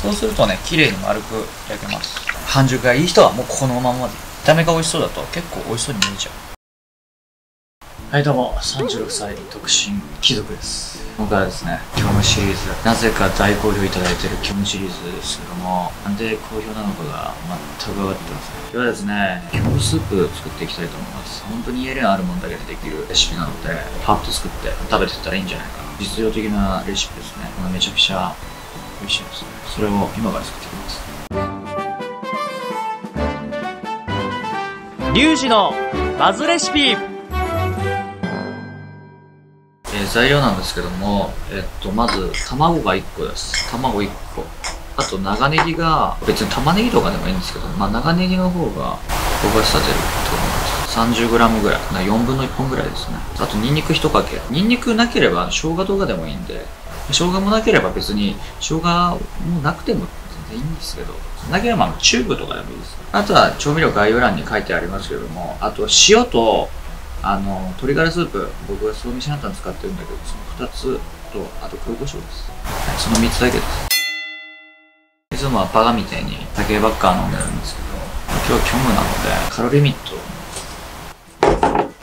そうするとね綺麗に丸く焼けます。半熟がいい人はもうこのままで。見た目が美味しそうだと結構美味しそうに見えちゃう。はいどうも。36歳独身貴族です。今回はですね虚無シリーズなぜか大好評いただいてる虚無シリーズですけどもなんで好評なのかが全く分かってません。今日はですね虚無スープ作っていきたいと思います。本当に家にあるものだけでできるレシピなのでパッと作って食べてったらいいんじゃないかな。実用的なレシピですね。このめちゃくちゃ美味しいですねそれを今から作っていきますリュウジのバズレシピえー材料なんですけども、えっと、まず、卵が1個です。卵1個。あと、長ネギが、別に玉ねぎとかでもいいんですけど、まあ、長ネギの方が、焦がしさ出ると思います。30g ぐらい。な4分の1本ぐらいですね。あと、ニンニク1かけ。ニンニクなければ、生姜とかでもいいんで、生姜もなければ別に、生姜もなくても全然いいんですけど、なければチューブとかでもいいです。あとは、調味料概要欄に書いてありますけども、あと、塩と、あの、鶏ガラスープ、僕はソーミシャンタン使ってるんだけど、その2つと、あと黒胡椒です。はい、その3つだけです。いつもはバカみたいに酒ばっか飲んでるんですけど、今日は虚無なので、カロリーミット、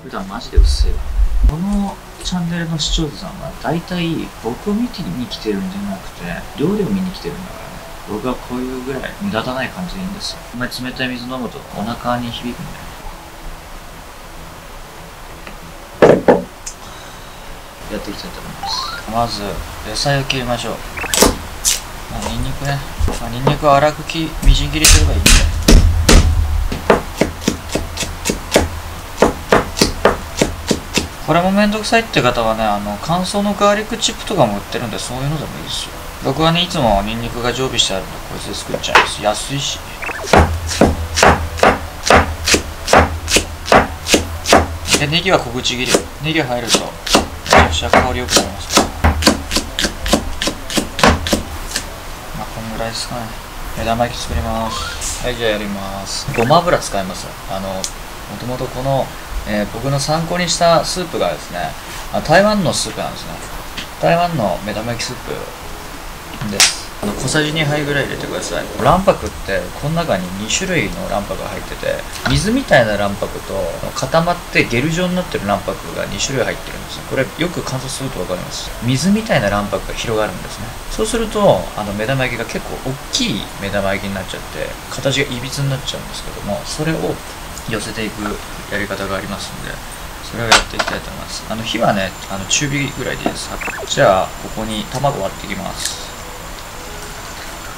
普段マジで薄いわ。このチャンネルの視聴者さんは大体僕を見てに来てるんじゃなくて、料理を見に来てるんだからね。僕はこういうぐらい目立たない感じでいいんですよ。あんまり冷たい水飲むとお腹に響くんだよ。やっていきたいと思いますまず野菜を切りましょうまあニンニクね、まあ、ニンニクは粗くきみじん切りすればいいんでこれもめんどくさいって方はねあの乾燥のガーリックチップとかも売ってるんでそういうのでもいいですよ。僕はねいつもニンニクが常備してあるんでこいつで作っちゃいます。安いし。でネギは小口切り。ネギ入るとめちゃくちゃ香り良くなりますから。まあこんぐらいですかね。目玉焼き作ります。はいじゃあやります。ごま油使います。あのもともとこの、えー僕の参考にしたスープがですねあ台湾のスープなんですね。台湾の目玉焼きスープです。あの小さじ2杯ぐらい入れてください。卵白ってこの中に2種類の卵白が入ってて水みたいな卵白と固まってゲル状になってる卵白が2種類入ってるんですこれよく観察すると分かります。水みたいな卵白が広がるんですね。そうするとあの目玉焼きが結構大きい目玉焼きになっちゃって形がいびつになっちゃうんですけどもそれを寄せていくやり方がありますんでそれをやっていきたいと思います。あの火はねあの中火ぐらいでいいです。じゃあここに卵割っていきます。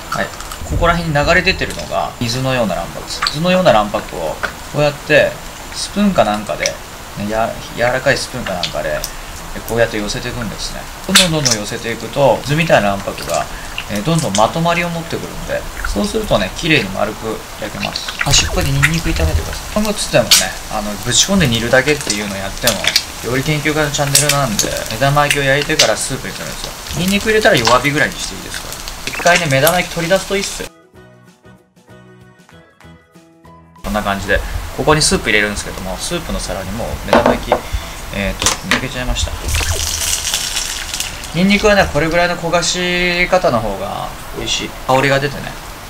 はい、ここら辺に流れ出てるのが水のような卵白です。水のような卵白をこうやってスプーンかなんかで、ね、や柔らかいスプーンかなんかでえこうやって寄せていくんですね。どんどんどんどん寄せていくと水みたいな卵白がえどんどんまとまりを持ってくるんでそうするとね綺麗に丸く焼けます。端っこでニンニク炒めてください。今後つってもねあのぶち込んで煮るだけっていうのをやっても料理研究家のチャンネルなんで目玉焼きを焼いてからスープにするんですよ。ニンニク入れたら弱火ぐらいにしていいですから。一回ね目玉焼き取り出すといいっすよ。こんな感じでここにスープ入れるんですけどもスープの皿にもう目玉焼きえー、と抜けちゃいましたニンニクはねこれぐらいの焦がし方の方が美味しい。香りが出てね、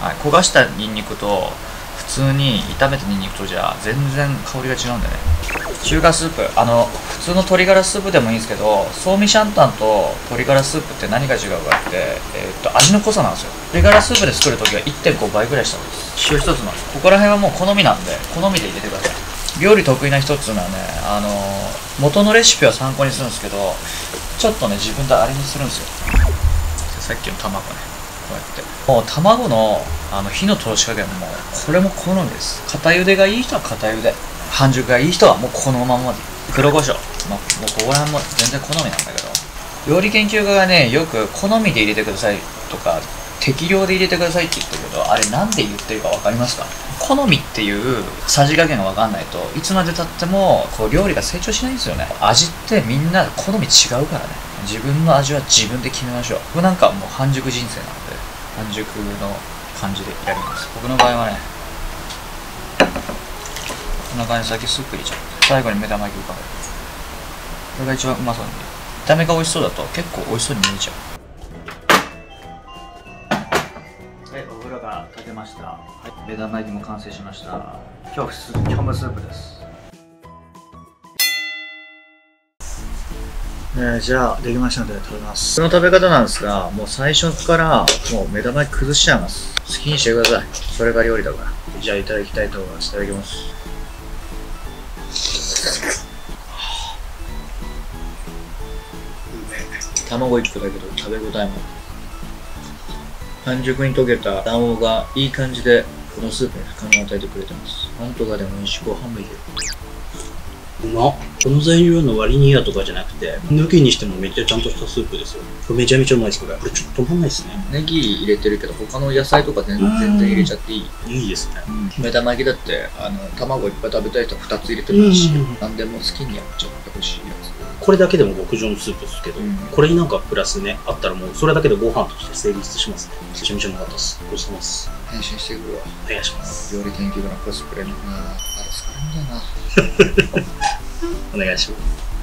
はい、焦がしたニンニクと普通に炒めたニンニクとじゃ全然香りが違うんでね。中華スープ。あの普通の鶏ガラスープでもいいんですけどソーミシャンタンと鶏ガラスープって何が違うかって、えー、と味の濃さなんですよ。鶏ガラスープで作るときは1.5倍ぐらいした方がいい。です塩一つのここら辺はもう好みなんで好みで入れてください。料理得意な人っていうのはねあの元のレシピは参考にするんですけどちょっとね自分であれにするんですよ。さっきの卵ね。こうやって。もう卵のあの火の通し加減もこれも好みです。片茹でがいい人は片茹で。半熟がいい人はもうこのままで。黒胡椒。もうもうここら辺も全然好みなんだけど。料理研究家がねよく好みで入れてくださいとか適量で入れてくださいって言ってるけどあれなんで言ってるか分かりますか？好みっていうさじ加減が分かんないといつまでたってもこう料理が成長しないんですよね。味ってみんな好み違うからね。自分の味は自分で決めましょう。僕なんかもう半熟人生なので半熟の感じでやります。僕の場合はねこんな感じで先スープ入れちゃう最後に目玉焼き浮かべる。これが一番うまそうに見える。見た目が美味しそうだと結構美味しそうに見えちゃう。はい、お風呂が炊けました。はい、目玉焼きも完成しました。今日ス虚無スープです。えー、じゃあできましたので食べます。この食べ方なんですがもう最初からもう目玉焼き崩しちゃいます。好きにしてください。それが料理だから。じゃあいただきたいと思います。いただきます。卵1個だけど食べ応えも。ある半熟に溶けた卵黄がいい感じでこのスープに深みを与えてくれてますなんとかでも美味しくご飯もいけるうまっこの材料の割にやとかじゃなくて、抜きにしてもめっちゃちゃんとしたスープですよ。これめちゃめちゃうまいです、これ。これちょっと止まんないですね。ネギ入れてるけど他の野菜とか全全然入れちゃっていいいいですね。目玉焼きだってあの卵いっぱい食べたい人は2つ入れてもいいし、うん何でも好きにやっちゃってほしいやこれだけでも極上のスープですけど、うんこれになんかプラスね、あったらもうそれだけでご飯として成立しますね。めちゃめちゃかったです。ごちそうさまです。してくるわお願いします。料理研究家のコスプレのあれ疲れんだよな お願いします。